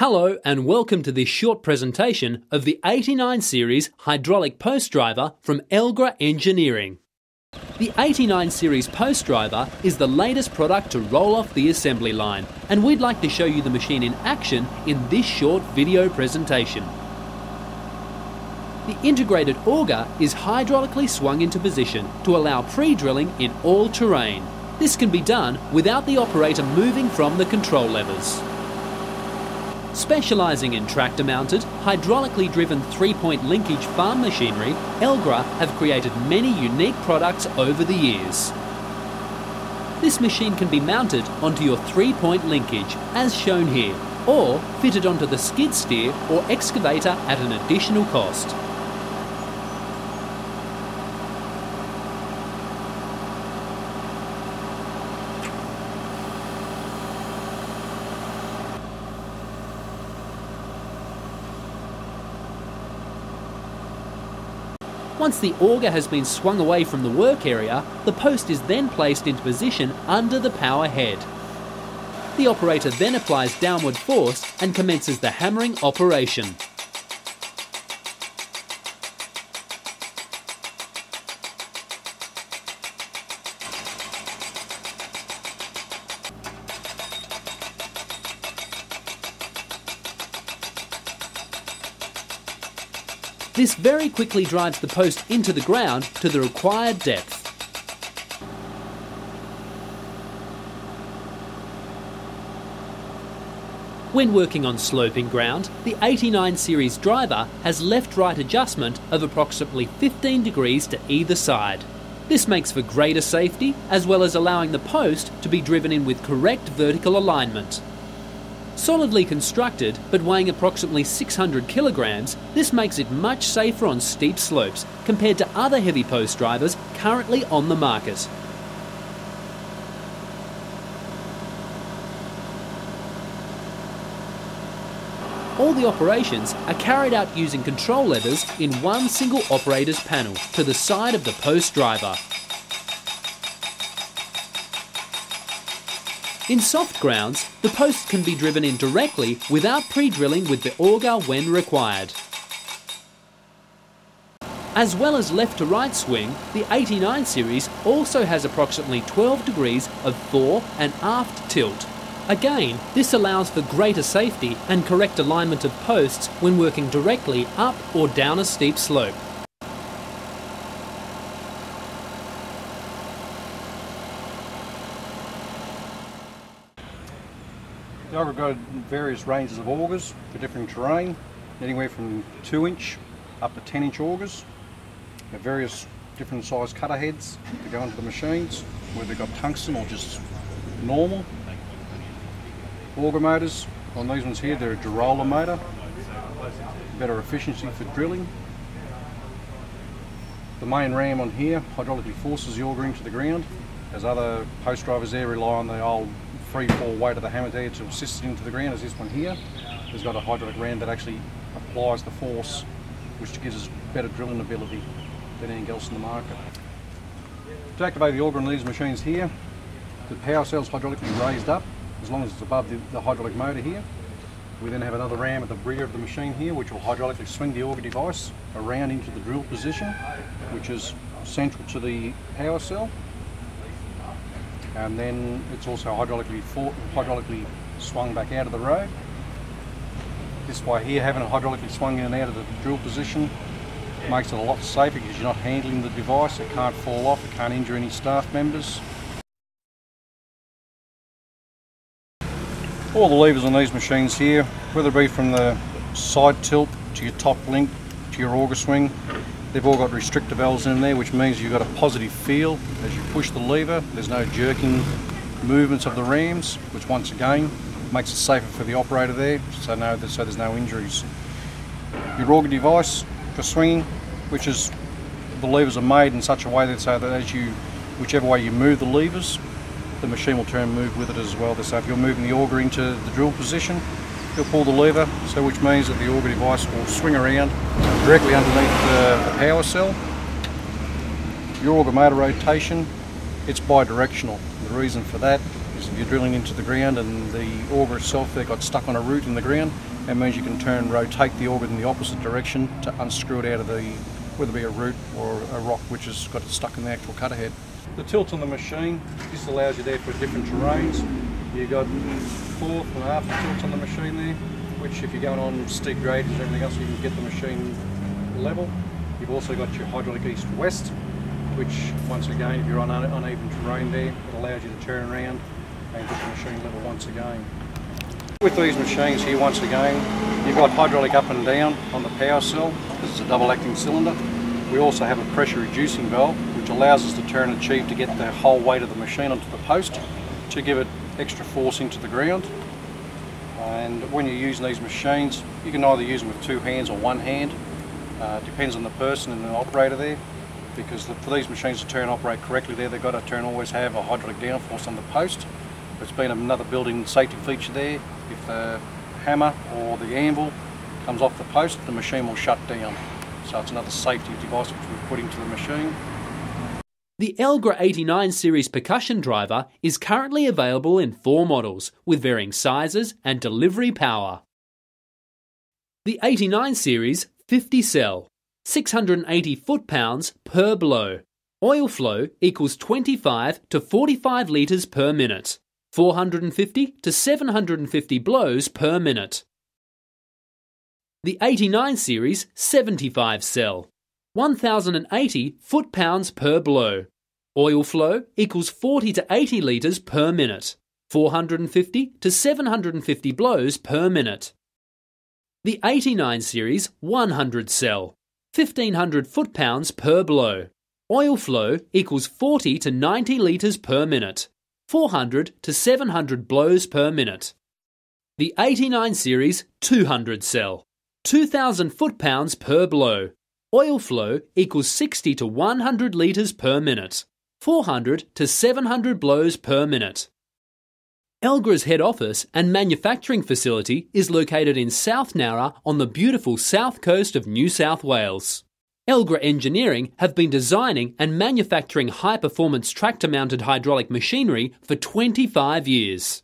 Hello and welcome to this short presentation of the 89 series hydraulic post driver from Elgra Engineering. The 89 series post driver is the latest product to roll off the assembly line and we'd like to show you the machine in action in this short video presentation. The integrated auger is hydraulically swung into position to allow pre-drilling in all terrain. This can be done without the operator moving from the control levers. Specialising in tractor mounted, hydraulically driven three point linkage farm machinery, Elgra have created many unique products over the years. This machine can be mounted onto your three point linkage, as shown here, or fitted onto the skid steer or excavator at an additional cost. Once the auger has been swung away from the work area, the post is then placed into position under the power head. The operator then applies downward force and commences the hammering operation. This very quickly drives the post into the ground to the required depth. When working on sloping ground, the 89 series driver has left-right adjustment of approximately 15 degrees to either side. This makes for greater safety as well as allowing the post to be driven in with correct vertical alignment. Solidly constructed, but weighing approximately 600 kilograms, this makes it much safer on steep slopes compared to other heavy post drivers currently on the market. All the operations are carried out using control levers in one single operator's panel to the side of the post driver. In soft grounds, the posts can be driven in directly without pre-drilling with the auger when required. As well as left to right swing, the 89 series also has approximately 12 degrees of fore and aft tilt. Again, this allows for greater safety and correct alignment of posts when working directly up or down a steep slope. I've got various ranges of augers for different terrain, anywhere from 2 inch up to 10 inch augers. various different size cutter heads to go into the machines, whether they've got tungsten or just normal. Auger motors, on these ones here they're a Durola motor, better efficiency for drilling. The main ram on here hydraulically forces the auger into the ground, as other post drivers there rely on the old free fall weight of the hammer there to assist it into the ground as this one here. It's got a hydraulic ram that actually applies the force which gives us better drilling ability than anything else in the market. To activate the auger on these machines here, the power cell is hydraulically raised up as long as it's above the, the hydraulic motor here. We then have another ram at the rear of the machine here which will hydraulically swing the auger device around into the drill position which is central to the power cell and then it's also hydraulically hydraulically swung back out of the road. This way here, having it hydraulically swung in and out of the drill position makes it a lot safer because you're not handling the device, it can't fall off, it can't injure any staff members. All the levers on these machines here, whether it be from the side tilt to your top link to your auger swing, They've all got restrictor valves in there, which means you've got a positive feel as you push the lever. There's no jerking movements of the rams, which once again makes it safer for the operator there, so, no, so there's no injuries. Your auger device for swinging, which is the levers are made in such a way that so that as you, whichever way you move the levers, the machine will turn and move with it as well. So if you're moving the auger into the drill position, you'll pull the lever, so which means that the auger device will swing around directly underneath the, the power cell. Your auger motor rotation, it's bi-directional. The reason for that is if you're drilling into the ground and the auger itself there got stuck on a root in the ground, That means you can turn, rotate the auger in the opposite direction to unscrew it out of the, whether it be a root or a rock which has got it stuck in the actual cutter head. The tilt on the machine, this allows you there for different terrains. You've got fourth and after tilt on the machine there, which if you're going on steep grades and everything else, you can get the machine level. You've also got your hydraulic east-west, which once again, if you're on uneven terrain there, it allows you to turn around and get the machine level once again. With these machines here, once again, you've got hydraulic up and down on the power cell. This is a double acting cylinder. We also have a pressure reducing valve, which allows us to turn and achieve to get the whole weight of the machine onto the post to give it extra force into the ground. And when you're using these machines, you can either use them with two hands or one hand. Uh, depends on the person and the operator there because for these machines to turn operate correctly there, they've got to turn always have a hydraulic downforce on the post. It's been another building safety feature there. If the hammer or the anvil comes off the post, the machine will shut down. So it's another safety device which we've put into the machine. The Elgra 89 series percussion driver is currently available in four models with varying sizes and delivery power. The 89 series 50 cell, 680 foot pounds per blow. Oil flow equals 25 to 45 litres per minute. 450 to 750 blows per minute. The 89 series 75 cell, 1080 foot pounds per blow. Oil flow equals 40 to 80 litres per minute, 450 to 750 blows per minute. The 89 series 100 cell, 1500 foot pounds per blow. Oil flow equals 40 to 90 litres per minute, 400 to 700 blows per minute. The 89 series 200 cell, 2000 foot pounds per blow. Oil flow equals 60 to 100 litres per minute, 400 to 700 blows per minute. Elgra's head office and manufacturing facility is located in South Nowra on the beautiful south coast of New South Wales. Elgra Engineering have been designing and manufacturing high performance tractor mounted hydraulic machinery for 25 years.